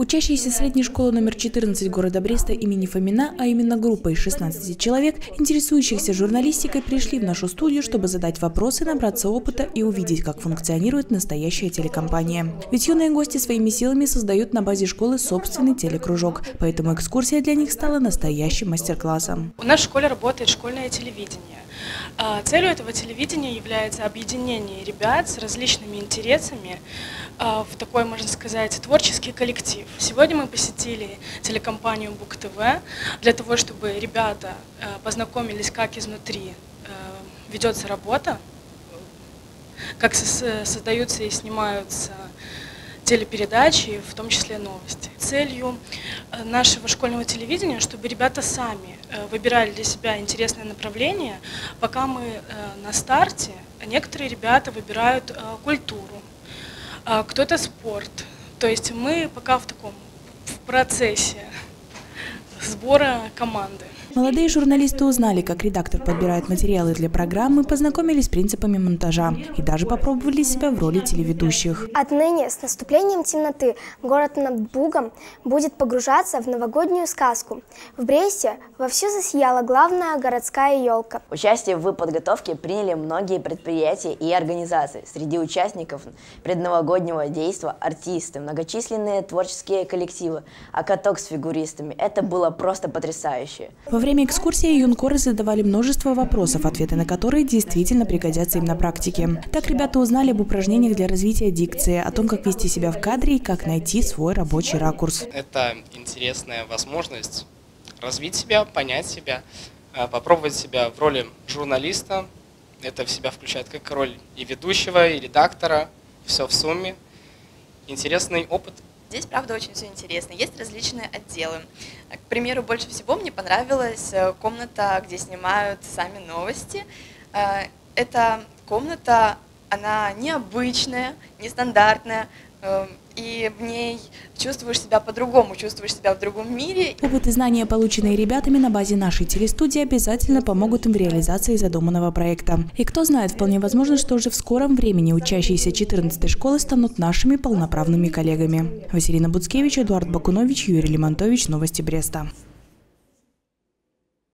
Учащиеся средней школы номер 14 города Бреста имени Фомина, а именно группа из 16 человек, интересующихся журналистикой, пришли в нашу студию, чтобы задать вопросы, набраться опыта и увидеть, как функционирует настоящая телекомпания. Ведь юные гости своими силами создают на базе школы собственный телекружок, поэтому экскурсия для них стала настоящим мастер-классом. У нас в школе работает школьное телевидение. А, целью этого телевидения является объединение ребят с различными интересами а, в такой, можно сказать, творческий коллектив. Сегодня мы посетили телекомпанию Бук ТВ для того, чтобы ребята а, познакомились, как изнутри ведется работа, как создаются и снимаются телепередачи, в том числе новости. Целью э, нашего школьного телевидения, чтобы ребята сами э, выбирали для себя интересное направление, пока мы э, на старте, некоторые ребята выбирают культуру, кто-то спорт. То есть мы пока в таком в процессе сбора команды. Молодые журналисты узнали, как редактор подбирает материалы для программы, познакомились с принципами монтажа и даже попробовали себя в роли телеведущих. Отныне с наступлением темноты город над Бугом будет погружаться в новогоднюю сказку. В Бресте вовсю засияла главная городская елка. Участие в подготовке приняли многие предприятия и организации. Среди участников предновогоднего действа артисты, многочисленные творческие коллективы, а каток с фигуристами. Это было просто потрясающе. Во время экскурсии юнкоры задавали множество вопросов, ответы на которые действительно пригодятся им на практике. Так ребята узнали об упражнениях для развития дикции, о том, как вести себя в кадре и как найти свой рабочий ракурс. Это интересная возможность развить себя, понять себя, э, попробовать себя в роли журналиста. Это в себя включает как роль и ведущего, и редактора, все в сумме. Интересный опыт. Здесь, правда, очень все интересно. Есть различные отделы. К примеру, больше всего мне понравилась э, комната, где снимают сами новости. Э, эта комната, она необычная, нестандартная, и в ней чувствуешь себя по-другому, чувствуешь себя в другом мире. Опыт и знания, полученные ребятами на базе нашей телестудии, обязательно помогут им в реализации задуманного проекта. И кто знает, вполне возможно, что уже в скором времени учащиеся 14-й школы станут нашими полноправными коллегами. Василина Буцкевич, Эдуард Бакунович, Юрий Лимонтович. Новости Бреста.